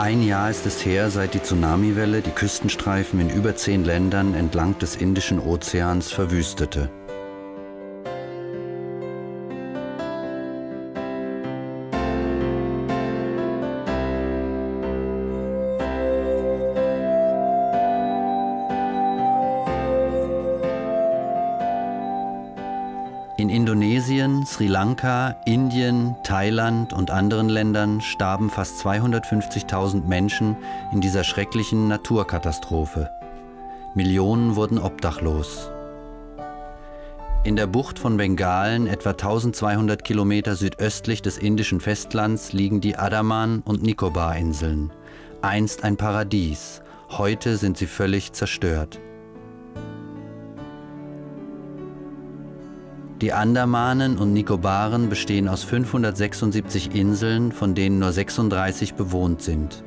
Ein Jahr ist es her, seit die Tsunamiwelle die Küstenstreifen in über zehn Ländern entlang des Indischen Ozeans verwüstete. In Indonesien, Sri Lanka, Indien, Thailand und anderen Ländern starben fast 250.000 Menschen in dieser schrecklichen Naturkatastrophe. Millionen wurden obdachlos. In der Bucht von Bengalen, etwa 1200 Kilometer südöstlich des indischen Festlands, liegen die Adaman- und Nikobar-Inseln. Einst ein Paradies, heute sind sie völlig zerstört. Die Andamanen und Nikobaren bestehen aus 576 Inseln, von denen nur 36 bewohnt sind.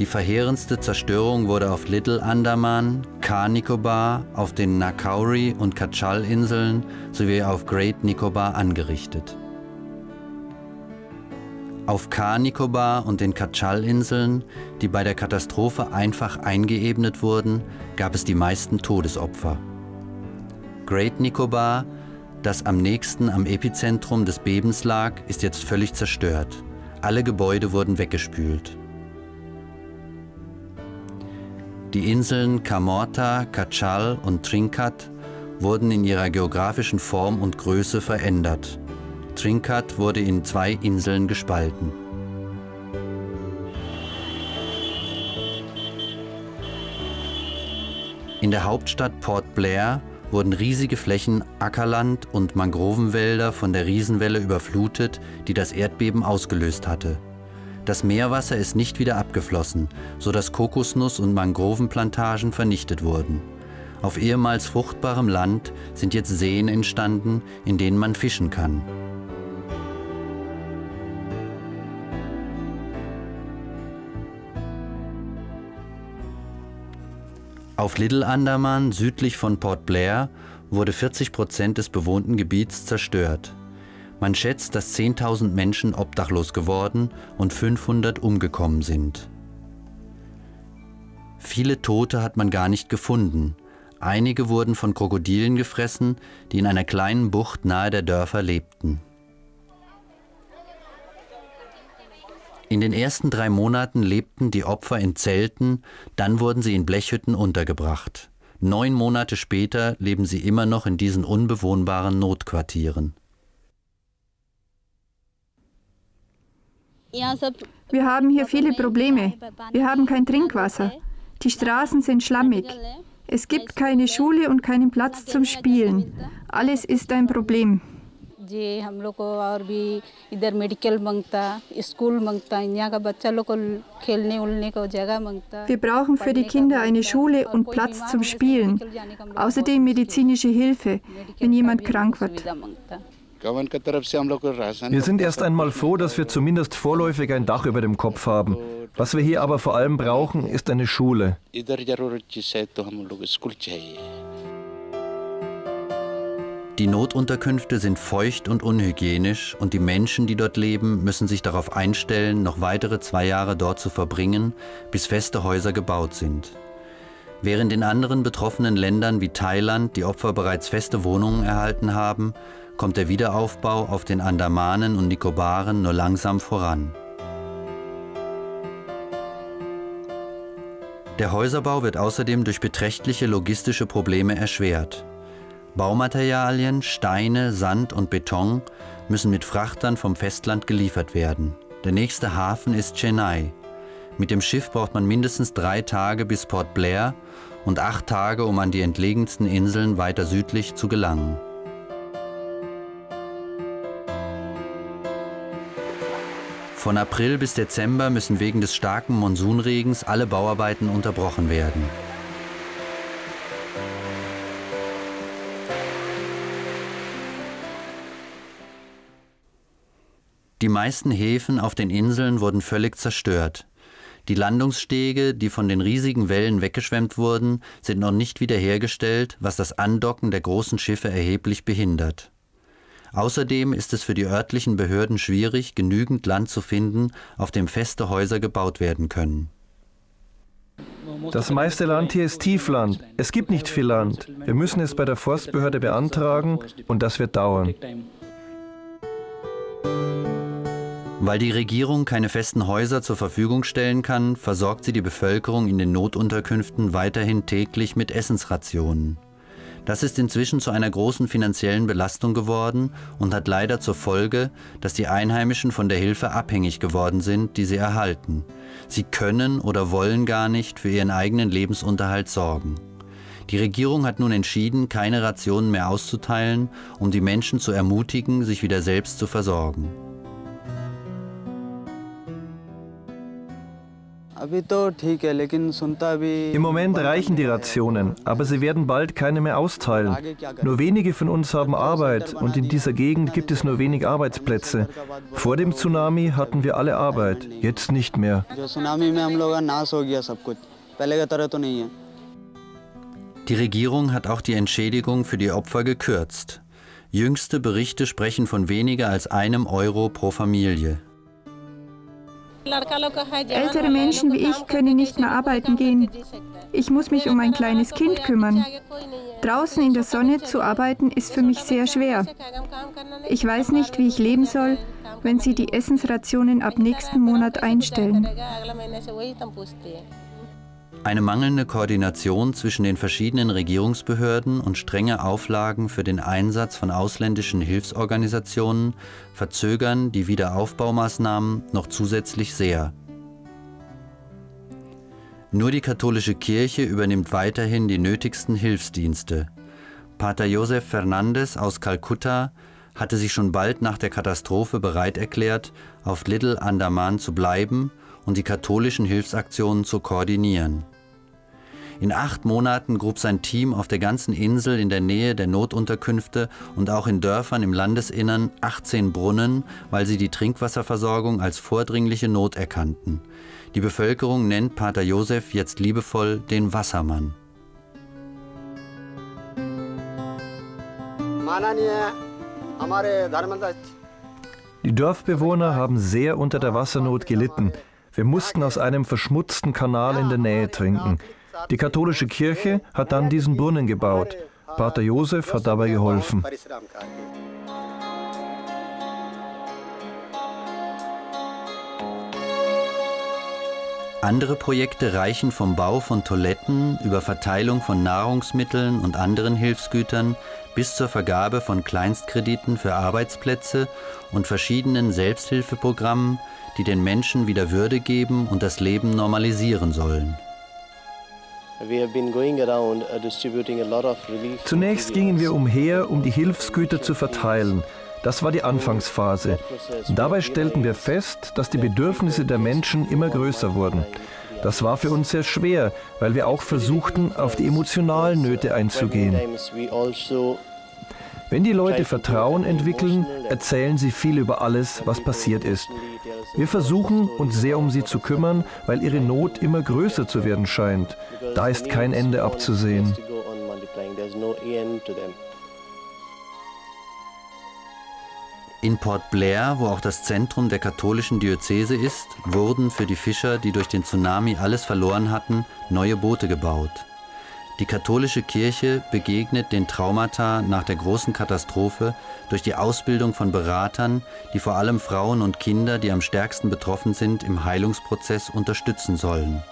Die verheerendste Zerstörung wurde auf Little Andaman, Car Nicobar, auf den Nakauri und Kachal-Inseln sowie auf Great Nicobar angerichtet. Auf Car Nicobar und den Kachal-Inseln, die bei der Katastrophe einfach eingeebnet wurden, gab es die meisten Todesopfer. Great Nicobar, das am nächsten am Epizentrum des Bebens lag, ist jetzt völlig zerstört. Alle Gebäude wurden weggespült. Die Inseln Kamorta, Kachal und Trinkat wurden in ihrer geografischen Form und Größe verändert. Trinkat wurde in zwei Inseln gespalten. In der Hauptstadt Port Blair wurden riesige Flächen Ackerland und Mangrovenwälder von der Riesenwelle überflutet, die das Erdbeben ausgelöst hatte. Das Meerwasser ist nicht wieder abgeflossen, sodass Kokosnuss- und Mangrovenplantagen vernichtet wurden. Auf ehemals fruchtbarem Land sind jetzt Seen entstanden, in denen man fischen kann. Auf Little Andaman, südlich von Port Blair, wurde 40 Prozent des bewohnten Gebiets zerstört. Man schätzt, dass 10.000 Menschen obdachlos geworden und 500 umgekommen sind. Viele Tote hat man gar nicht gefunden. Einige wurden von Krokodilen gefressen, die in einer kleinen Bucht nahe der Dörfer lebten. In den ersten drei Monaten lebten die Opfer in Zelten, dann wurden sie in Blechhütten untergebracht. Neun Monate später leben sie immer noch in diesen unbewohnbaren Notquartieren. Wir haben hier viele Probleme. Wir haben kein Trinkwasser. Die Straßen sind schlammig. Es gibt keine Schule und keinen Platz zum Spielen. Alles ist ein Problem. जी हम लोग को और भी इधर मेडिकल मांगता स्कूल मांगता यहाँ का बच्चा लोग को खेलने उलने को जगह मांगता Wir brauchen für die Kinder eine Schule und Platz zum Spielen. Außerdem medizinische Hilfe, wenn jemand krank wird. Wir sind erst einmal froh, dass wir zumindest vorläufig ein Dach über dem Kopf haben. Was wir hier aber vor allem brauchen, ist eine Schule. Die Notunterkünfte sind feucht und unhygienisch und die Menschen, die dort leben, müssen sich darauf einstellen, noch weitere zwei Jahre dort zu verbringen, bis feste Häuser gebaut sind. Während in anderen betroffenen Ländern wie Thailand die Opfer bereits feste Wohnungen erhalten haben, kommt der Wiederaufbau auf den Andamanen und Nikobaren nur langsam voran. Der Häuserbau wird außerdem durch beträchtliche logistische Probleme erschwert. Baumaterialien, Steine, Sand und Beton müssen mit Frachtern vom Festland geliefert werden. Der nächste Hafen ist Chennai. Mit dem Schiff braucht man mindestens drei Tage bis Port Blair und acht Tage, um an die entlegensten Inseln weiter südlich zu gelangen. Von April bis Dezember müssen wegen des starken Monsunregens alle Bauarbeiten unterbrochen werden. Die meisten Häfen auf den Inseln wurden völlig zerstört. Die Landungsstege, die von den riesigen Wellen weggeschwemmt wurden, sind noch nicht wiederhergestellt, was das Andocken der großen Schiffe erheblich behindert. Außerdem ist es für die örtlichen Behörden schwierig, genügend Land zu finden, auf dem feste Häuser gebaut werden können. Das meiste Land hier ist Tiefland. Es gibt nicht viel Land. Wir müssen es bei der Forstbehörde beantragen und das wird dauern. Weil die Regierung keine festen Häuser zur Verfügung stellen kann, versorgt sie die Bevölkerung in den Notunterkünften weiterhin täglich mit Essensrationen. Das ist inzwischen zu einer großen finanziellen Belastung geworden und hat leider zur Folge, dass die Einheimischen von der Hilfe abhängig geworden sind, die sie erhalten. Sie können oder wollen gar nicht für ihren eigenen Lebensunterhalt sorgen. Die Regierung hat nun entschieden, keine Rationen mehr auszuteilen, um die Menschen zu ermutigen, sich wieder selbst zu versorgen. Im Moment reichen die Rationen, aber sie werden bald keine mehr austeilen. Nur wenige von uns haben Arbeit und in dieser Gegend gibt es nur wenig Arbeitsplätze. Vor dem Tsunami hatten wir alle Arbeit, jetzt nicht mehr. Die Regierung hat auch die Entschädigung für die Opfer gekürzt. Jüngste Berichte sprechen von weniger als einem Euro pro Familie. Ältere Menschen wie ich können nicht mehr arbeiten gehen. Ich muss mich um ein kleines Kind kümmern. Draußen in der Sonne zu arbeiten ist für mich sehr schwer. Ich weiß nicht, wie ich leben soll, wenn sie die Essensrationen ab nächsten Monat einstellen. Eine mangelnde Koordination zwischen den verschiedenen Regierungsbehörden und strenge Auflagen für den Einsatz von ausländischen Hilfsorganisationen verzögern die Wiederaufbaumaßnahmen noch zusätzlich sehr. Nur die katholische Kirche übernimmt weiterhin die nötigsten Hilfsdienste. Pater Josef Fernandes aus Kalkutta hatte sich schon bald nach der Katastrophe bereit erklärt, auf Little Andaman zu bleiben und die katholischen Hilfsaktionen zu koordinieren. In acht Monaten grub sein Team auf der ganzen Insel in der Nähe der Notunterkünfte und auch in Dörfern im Landesinnern 18 Brunnen, weil sie die Trinkwasserversorgung als vordringliche Not erkannten. Die Bevölkerung nennt Pater Josef jetzt liebevoll den Wassermann. Die Dorfbewohner haben sehr unter der Wassernot gelitten. Wir mussten aus einem verschmutzten Kanal in der Nähe trinken. Die katholische Kirche hat dann diesen Brunnen gebaut. Pater Josef hat dabei geholfen. Andere Projekte reichen vom Bau von Toiletten über Verteilung von Nahrungsmitteln und anderen Hilfsgütern bis zur Vergabe von Kleinstkrediten für Arbeitsplätze und verschiedenen Selbsthilfeprogrammen, die den Menschen wieder Würde geben und das Leben normalisieren sollen. Uh, Zunächst gingen wir umher, um die Hilfsgüter zu verteilen. Das war die Anfangsphase. Dabei stellten wir fest, dass die Bedürfnisse der Menschen immer größer wurden. Das war für uns sehr schwer, weil wir auch versuchten, auf die emotionalen Nöte einzugehen. Wenn die Leute Vertrauen entwickeln, erzählen sie viel über alles, was passiert ist. Wir versuchen, uns sehr um sie zu kümmern, weil ihre Not immer größer zu werden scheint. Da ist kein Ende abzusehen. In Port Blair, wo auch das Zentrum der katholischen Diözese ist, wurden für die Fischer, die durch den Tsunami alles verloren hatten, neue Boote gebaut. Die katholische Kirche begegnet den Traumata nach der großen Katastrophe durch die Ausbildung von Beratern, die vor allem Frauen und Kinder, die am stärksten betroffen sind, im Heilungsprozess unterstützen sollen.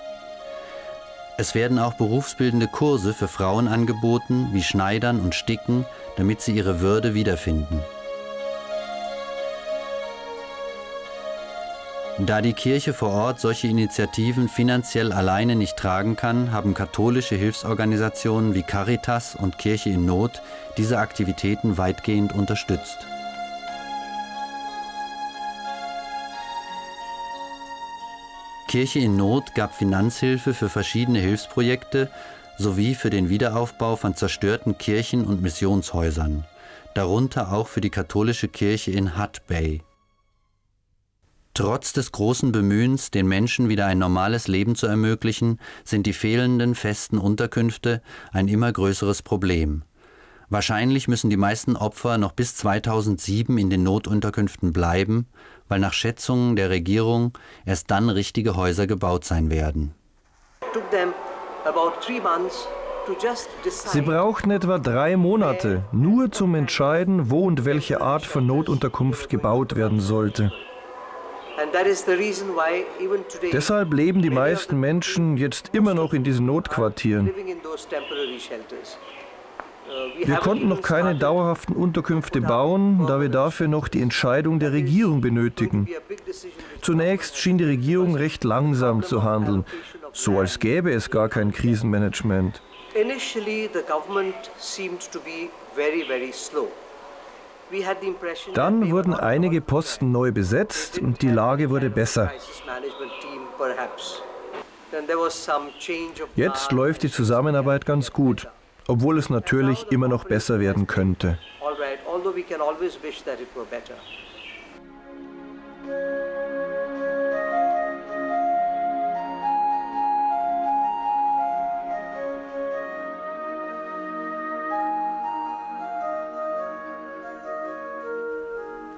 Es werden auch berufsbildende Kurse für Frauen angeboten, wie Schneidern und Sticken, damit sie ihre Würde wiederfinden. Da die Kirche vor Ort solche Initiativen finanziell alleine nicht tragen kann, haben katholische Hilfsorganisationen wie Caritas und Kirche in Not diese Aktivitäten weitgehend unterstützt. Kirche in Not gab Finanzhilfe für verschiedene Hilfsprojekte sowie für den Wiederaufbau von zerstörten Kirchen und Missionshäusern, darunter auch für die katholische Kirche in Hut Bay. Trotz des großen Bemühens, den Menschen wieder ein normales Leben zu ermöglichen, sind die fehlenden festen Unterkünfte ein immer größeres Problem. Wahrscheinlich müssen die meisten Opfer noch bis 2007 in den Notunterkünften bleiben, weil nach Schätzungen der Regierung erst dann richtige Häuser gebaut sein werden. Sie brauchten etwa drei Monate, nur zum Entscheiden, wo und welche Art von Notunterkunft gebaut werden sollte. Deshalb leben die meisten Menschen jetzt immer noch in diesen Notquartieren. Wir konnten noch keine dauerhaften Unterkünfte bauen, da wir dafür noch die Entscheidung der Regierung benötigen. Zunächst schien die Regierung recht langsam zu handeln, so als gäbe es gar kein Krisenmanagement. Dann wurden einige Posten neu besetzt und die Lage wurde besser. Jetzt läuft die Zusammenarbeit ganz gut obwohl es natürlich immer noch besser werden könnte.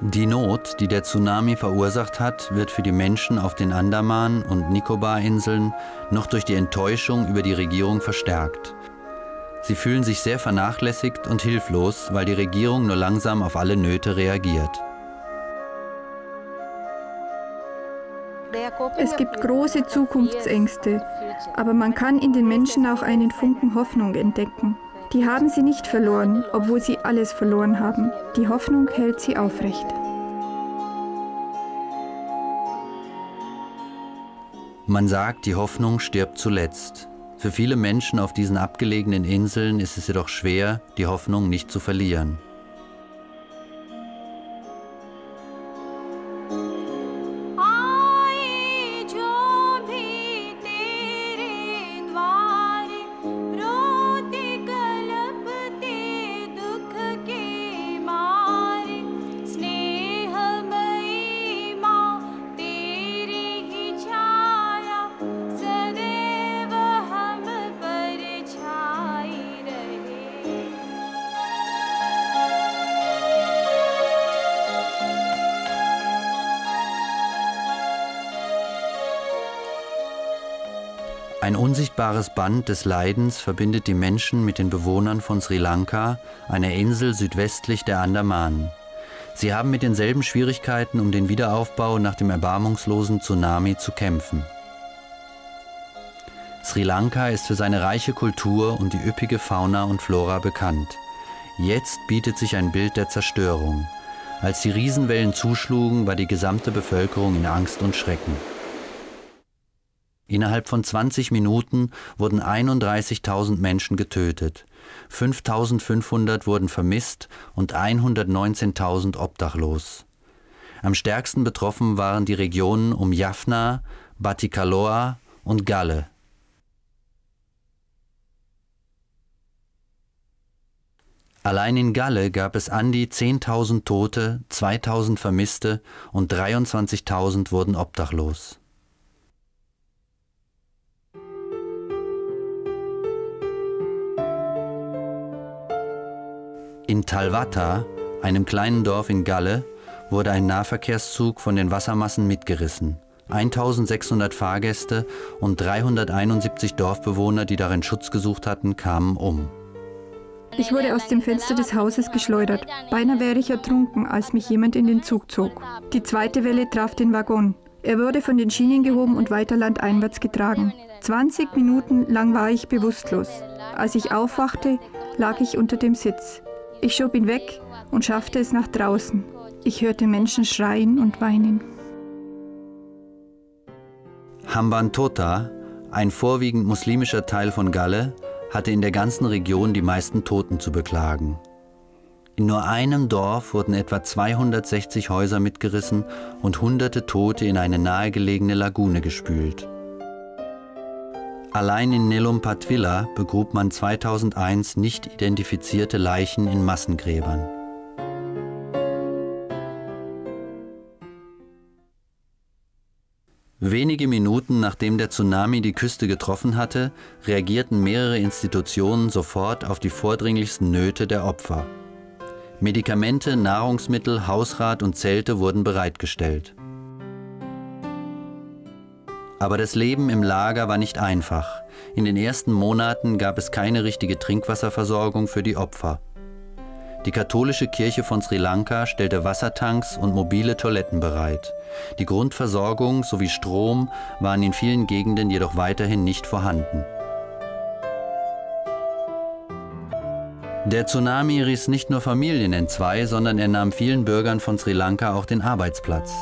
Die Not, die der Tsunami verursacht hat, wird für die Menschen auf den Andaman- und Nikobar-Inseln noch durch die Enttäuschung über die Regierung verstärkt. Sie fühlen sich sehr vernachlässigt und hilflos, weil die Regierung nur langsam auf alle Nöte reagiert. Es gibt große Zukunftsängste, aber man kann in den Menschen auch einen Funken Hoffnung entdecken. Die haben sie nicht verloren, obwohl sie alles verloren haben. Die Hoffnung hält sie aufrecht. Man sagt, die Hoffnung stirbt zuletzt. Für viele Menschen auf diesen abgelegenen Inseln ist es jedoch schwer, die Hoffnung nicht zu verlieren. Ein unsichtbares Band des Leidens verbindet die Menschen mit den Bewohnern von Sri Lanka, einer Insel südwestlich der Andamanen. Sie haben mit denselben Schwierigkeiten um den Wiederaufbau nach dem erbarmungslosen Tsunami zu kämpfen. Sri Lanka ist für seine reiche Kultur und die üppige Fauna und Flora bekannt. Jetzt bietet sich ein Bild der Zerstörung. Als die Riesenwellen zuschlugen, war die gesamte Bevölkerung in Angst und Schrecken. Innerhalb von 20 Minuten wurden 31.000 Menschen getötet, 5.500 wurden vermisst und 119.000 obdachlos. Am stärksten betroffen waren die Regionen um Jaffna, Batikaloa und Galle. Allein in Galle gab es an die 10.000 Tote, 2.000 Vermisste und 23.000 wurden obdachlos. In Talvata, einem kleinen Dorf in Galle, wurde ein Nahverkehrszug von den Wassermassen mitgerissen. 1600 Fahrgäste und 371 Dorfbewohner, die darin Schutz gesucht hatten, kamen um. Ich wurde aus dem Fenster des Hauses geschleudert. Beinahe wäre ich ertrunken, als mich jemand in den Zug zog. Die zweite Welle traf den Waggon. Er wurde von den Schienen gehoben und weiter landeinwärts getragen. 20 Minuten lang war ich bewusstlos. Als ich aufwachte, lag ich unter dem Sitz. Ich schob ihn weg und schaffte es nach draußen. Ich hörte Menschen schreien und weinen. Hambantota, ein vorwiegend muslimischer Teil von Galle, hatte in der ganzen Region die meisten Toten zu beklagen. In nur einem Dorf wurden etwa 260 Häuser mitgerissen und hunderte Tote in eine nahegelegene Lagune gespült. Allein in Nelumpatwila begrub man 2001 nicht identifizierte Leichen in Massengräbern. Wenige Minuten nachdem der Tsunami die Küste getroffen hatte, reagierten mehrere Institutionen sofort auf die vordringlichsten Nöte der Opfer. Medikamente, Nahrungsmittel, Hausrat und Zelte wurden bereitgestellt. Aber das Leben im Lager war nicht einfach. In den ersten Monaten gab es keine richtige Trinkwasserversorgung für die Opfer. Die katholische Kirche von Sri Lanka stellte Wassertanks und mobile Toiletten bereit. Die Grundversorgung sowie Strom waren in vielen Gegenden jedoch weiterhin nicht vorhanden. Der Tsunami riss nicht nur Familien entzwei, sondern er nahm vielen Bürgern von Sri Lanka auch den Arbeitsplatz.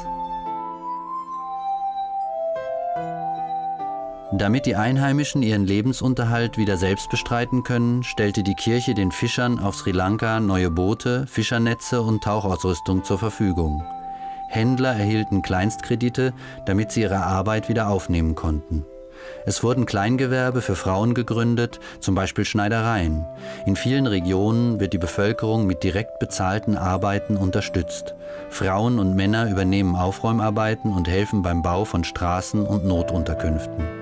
Damit die Einheimischen ihren Lebensunterhalt wieder selbst bestreiten können, stellte die Kirche den Fischern auf Sri Lanka neue Boote, Fischernetze und Tauchausrüstung zur Verfügung. Händler erhielten Kleinstkredite, damit sie ihre Arbeit wieder aufnehmen konnten. Es wurden Kleingewerbe für Frauen gegründet, zum Beispiel Schneidereien. In vielen Regionen wird die Bevölkerung mit direkt bezahlten Arbeiten unterstützt. Frauen und Männer übernehmen Aufräumarbeiten und helfen beim Bau von Straßen und Notunterkünften.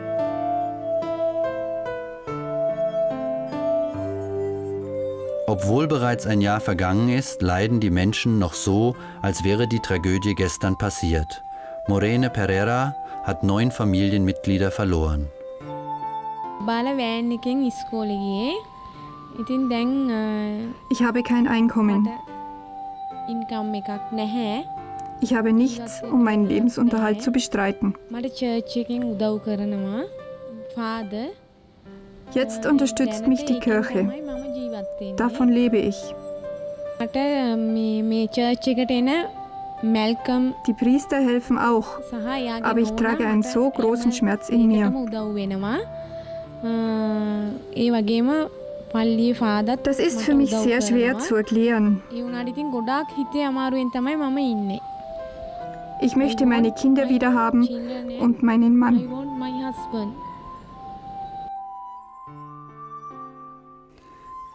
Obwohl bereits ein Jahr vergangen ist, leiden die Menschen noch so, als wäre die Tragödie gestern passiert. Morene Pereira hat neun Familienmitglieder verloren. Ich habe kein Einkommen. Ich habe nichts, um meinen Lebensunterhalt zu bestreiten. Jetzt unterstützt mich die Kirche. Davon lebe ich. Die Priester helfen auch, aber ich trage einen so großen Schmerz in mir. Das ist für mich sehr schwer zu erklären. Ich möchte meine Kinder wieder haben und meinen Mann.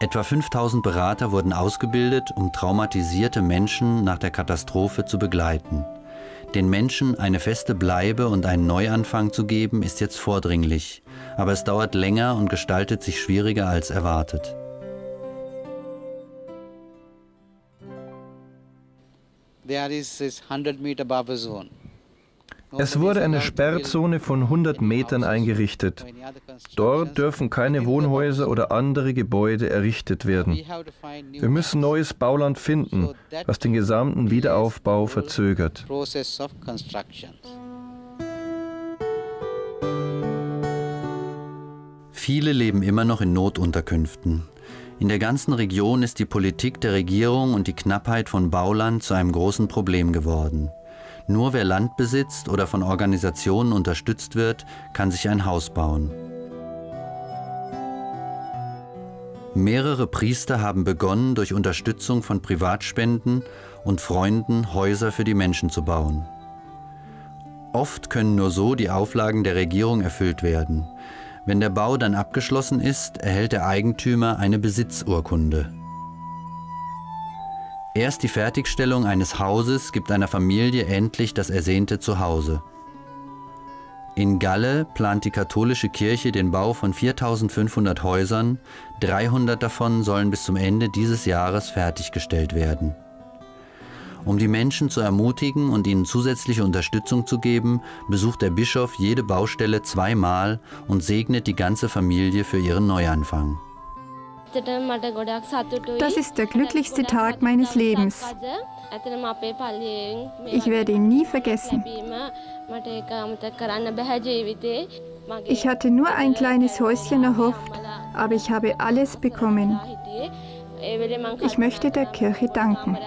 Etwa 5000 Berater wurden ausgebildet, um traumatisierte Menschen nach der Katastrophe zu begleiten. Den Menschen eine feste Bleibe und einen Neuanfang zu geben, ist jetzt vordringlich, aber es dauert länger und gestaltet sich schwieriger als erwartet. There is this 100 meter buffer zone. Es wurde eine Sperrzone von 100 Metern eingerichtet. Dort dürfen keine Wohnhäuser oder andere Gebäude errichtet werden. Wir müssen neues Bauland finden, was den gesamten Wiederaufbau verzögert. Viele leben immer noch in Notunterkünften. In der ganzen Region ist die Politik der Regierung und die Knappheit von Bauland zu einem großen Problem geworden. Nur wer Land besitzt oder von Organisationen unterstützt wird, kann sich ein Haus bauen. Mehrere Priester haben begonnen, durch Unterstützung von Privatspenden und Freunden Häuser für die Menschen zu bauen. Oft können nur so die Auflagen der Regierung erfüllt werden. Wenn der Bau dann abgeschlossen ist, erhält der Eigentümer eine Besitzurkunde. Erst die Fertigstellung eines Hauses gibt einer Familie endlich das ersehnte Zuhause. In Galle plant die katholische Kirche den Bau von 4500 Häusern, 300 davon sollen bis zum Ende dieses Jahres fertiggestellt werden. Um die Menschen zu ermutigen und ihnen zusätzliche Unterstützung zu geben, besucht der Bischof jede Baustelle zweimal und segnet die ganze Familie für ihren Neuanfang. Das ist der glücklichste Tag meines Lebens. Ich werde ihn nie vergessen. Ich hatte nur ein kleines Häuschen erhofft, aber ich habe alles bekommen. Ich möchte der Kirche danken.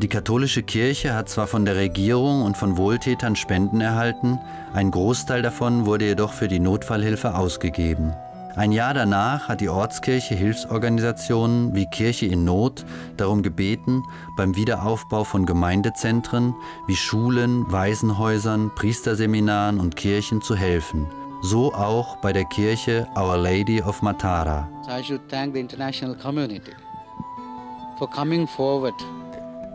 Die katholische Kirche hat zwar von der Regierung und von Wohltätern Spenden erhalten, ein Großteil davon wurde jedoch für die Notfallhilfe ausgegeben. Ein Jahr danach hat die Ortskirche Hilfsorganisationen wie Kirche in Not darum gebeten, beim Wiederaufbau von Gemeindezentren wie Schulen, Waisenhäusern, Priesterseminaren und Kirchen zu helfen. So auch bei der Kirche Our Lady of Matara. I should thank the international community for coming forward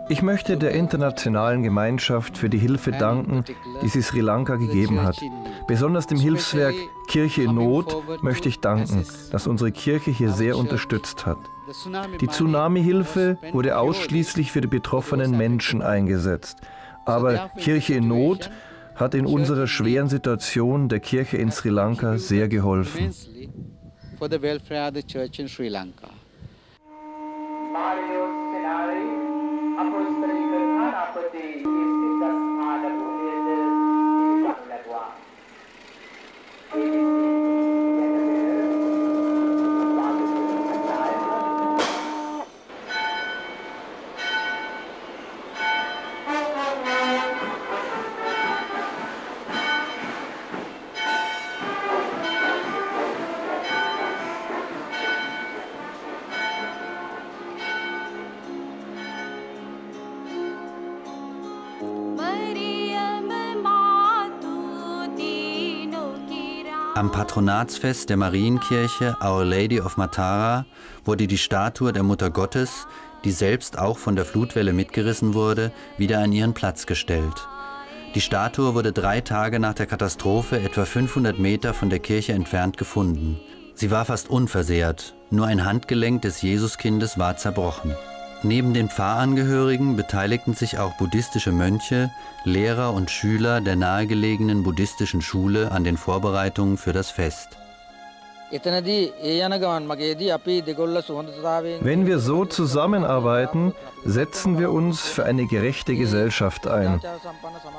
Ich möchte der internationalen Gemeinschaft für die Hilfe danken, die sie Sri Lanka gegeben hat. Besonders dem Hilfswerk Kirche in Not möchte ich danken, das unsere Kirche hier sehr unterstützt hat. Die Tsunami-Hilfe wurde ausschließlich für die betroffenen Menschen eingesetzt. Aber Kirche in Not hat in unserer schweren Situation der Kirche in Sri Lanka sehr geholfen. நாற்பத்தி Am Patronatsfest der Marienkirche Our Lady of Matara wurde die Statue der Mutter Gottes, die selbst auch von der Flutwelle mitgerissen wurde, wieder an ihren Platz gestellt. Die Statue wurde drei Tage nach der Katastrophe etwa 500 Meter von der Kirche entfernt gefunden. Sie war fast unversehrt, nur ein Handgelenk des Jesuskindes war zerbrochen. Neben den Pfarrangehörigen beteiligten sich auch buddhistische Mönche, Lehrer und Schüler der nahegelegenen buddhistischen Schule an den Vorbereitungen für das Fest. Wenn wir so zusammenarbeiten, setzen wir uns für eine gerechte Gesellschaft ein.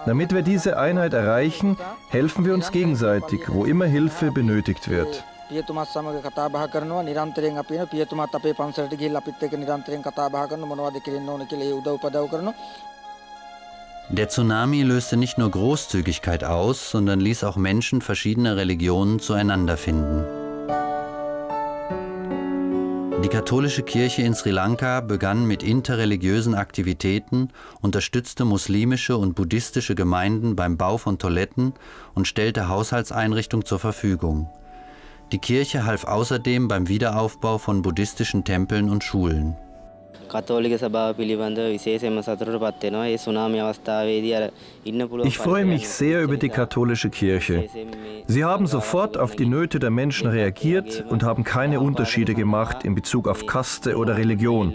Damit wir diese Einheit erreichen, helfen wir uns gegenseitig, wo immer Hilfe benötigt wird. පියතුමත් සමග කතා බහ කරනවා නිරන්තරයෙන් අපි එන පියතුමත් අපේ පන්සලට ගිහිල්ලා අපිත් එක්ක නිරන්තරයෙන් කතා බහ කරනවා මොනවද කෙරෙන්න ඕන කියලා ඒ උදව් උපදව් කරනවා Der Tsunami löste nicht nur Großzügigkeit aus, sondern ließ auch Menschen verschiedener Religionen zueinander finden. Die katholische Kirche in Sri Lanka begann mit interreligiösen Aktivitäten, unterstützte muslimische und buddhistische Gemeinden beim Bau von Toiletten und stellte Haushaltseinrichtungen zur Verfügung. Die Kirche half außerdem beim Wiederaufbau von buddhistischen Tempeln und Schulen. Ich freue mich sehr über die katholische Kirche. Sie haben sofort auf die Nöte der Menschen reagiert und haben keine Unterschiede gemacht in Bezug auf Kaste oder Religion.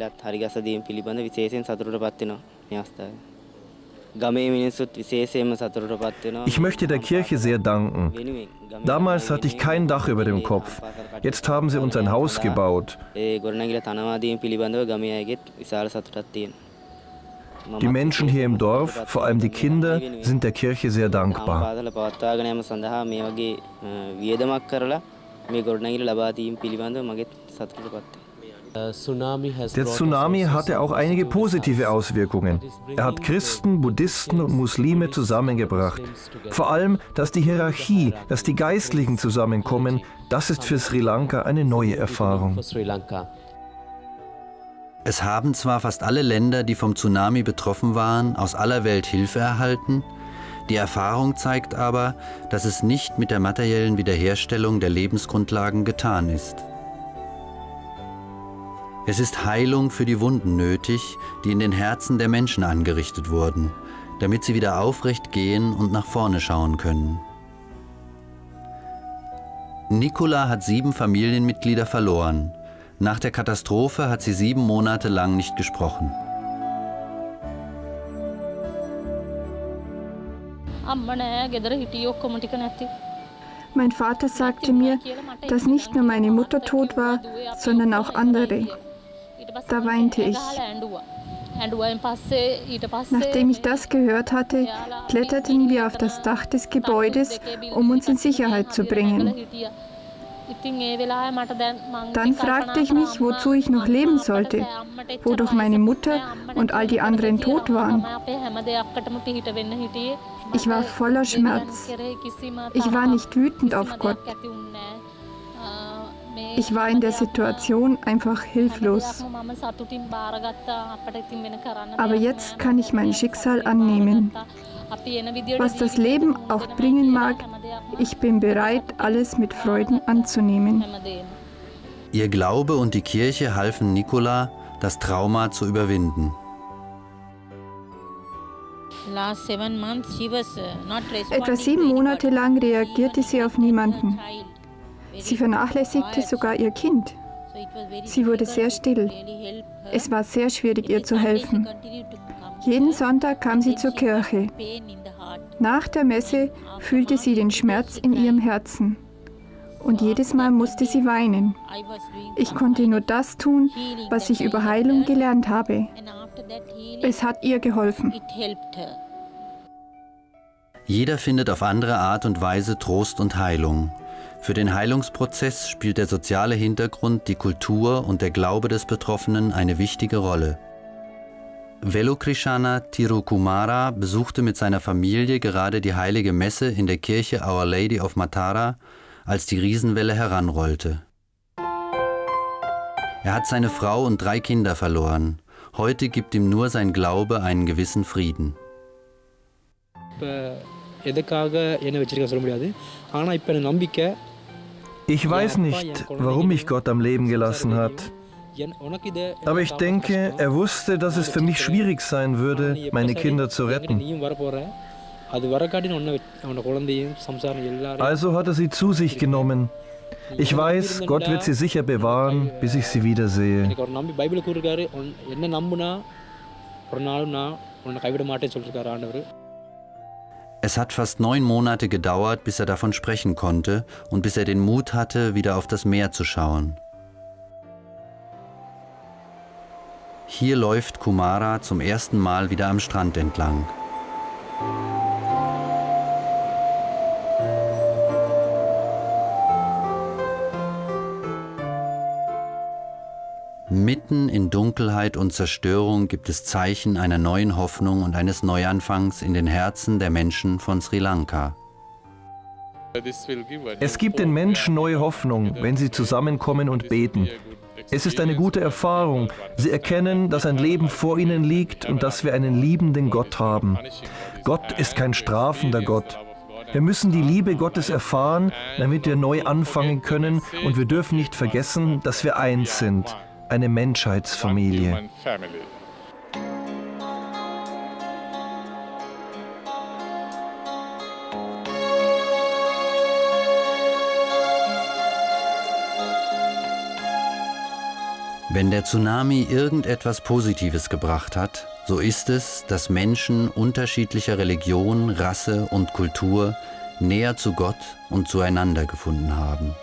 Ich möchte der Kirche sehr danken. Damals hatte ich kein Dach über dem Kopf. Jetzt haben sie uns ein Haus gebaut. Die Menschen hier im Dorf, vor allem die Kinder, sind der Kirche sehr dankbar. Der Tsunami hatte auch einige positive Auswirkungen. Er hat Christen, Buddhisten und Muslime zusammengebracht. Vor allem, dass die Hierarchie, dass die Geistlichen zusammenkommen, das ist für Sri Lanka eine neue Erfahrung. Es haben zwar fast alle Länder, die vom Tsunami betroffen waren, aus aller Welt Hilfe erhalten, die Erfahrung zeigt aber, dass es nicht mit der materiellen Wiederherstellung der Lebensgrundlagen getan ist. Es ist Heilung für die Wunden nötig, die in den Herzen der Menschen angerichtet wurden, damit sie wieder aufrecht gehen und nach vorne schauen können. Nicola hat sieben Familienmitglieder verloren. Nach der Katastrophe hat sie sieben Monate lang nicht gesprochen. Mein Vater sagte mir, dass nicht nur meine Mutter tot war, sondern auch andere. Da weinte ich. Nachdem ich das gehört hatte, kletterten wir auf das Dach des Gebäudes, um uns in Sicherheit zu bringen. Dann fragte ich mich, wozu ich noch leben sollte, wo doch meine Mutter und all die anderen tot waren. Ich war voller Schmerz. Ich war nicht wütend auf Gott. Ich war in der Situation einfach hilflos. Aber jetzt kann ich mein Schicksal annehmen. Was das Leben auch bringen mag, ich bin bereit, alles mit Freuden anzunehmen. Ihr Glaube und die Kirche halfen Nicola, das Trauma zu überwinden. Etwa sieben Monate lang reagierte sie auf niemanden. Sie vernachlässigte sogar ihr Kind. Sie wurde sehr still. Es war sehr schwierig, ihr zu helfen. Jeden Sonntag kam sie zur Kirche. Nach der Messe fühlte sie den Schmerz in ihrem Herzen. Und jedes Mal musste sie weinen. Ich konnte nur das tun, was ich über Heilung gelernt habe. Es hat ihr geholfen. Jeder findet auf andere Art und Weise Trost und Heilung. Für den Heilungsprozess spielt der soziale Hintergrund, die Kultur und der Glaube des Betroffenen eine wichtige Rolle. Velukrishana Tirukumara besuchte mit seiner Familie gerade die heilige Messe in der Kirche Our Lady of Matara, als die Riesenwelle heranrollte. Er hat seine Frau und drei Kinder verloren. Heute gibt ihm nur sein Glaube einen gewissen Frieden. Ich weiß nicht, warum mich Gott am Leben gelassen hat. Aber ich denke, er wusste, dass es für mich schwierig sein würde, meine Kinder zu retten. Also hat er sie zu sich genommen. Ich weiß, Gott wird sie sicher bewahren, bis ich sie wiedersehe. Es hat fast neun Monate gedauert, bis er davon sprechen konnte und bis er den Mut hatte, wieder auf das Meer zu schauen. Hier läuft Kumara zum ersten Mal wieder am Strand entlang. Mitten in Dunkelheit und Zerstörung gibt es Zeichen einer neuen Hoffnung und eines Neuanfangs in den Herzen der Menschen von Sri Lanka. Es gibt den Menschen neue Hoffnung, wenn sie zusammenkommen und beten. Es ist eine gute Erfahrung. Sie erkennen, dass ein Leben vor ihnen liegt und dass wir einen liebenden Gott haben. Gott ist kein strafender Gott. Wir müssen die Liebe Gottes erfahren, damit wir neu anfangen können und wir dürfen nicht vergessen, dass wir eins sind, eine Menschheitsfamilie. Wenn der Tsunami irgendetwas Positives gebracht hat, so ist es, dass Menschen unterschiedlicher Religion, Rasse und Kultur näher zu Gott und zueinander gefunden haben.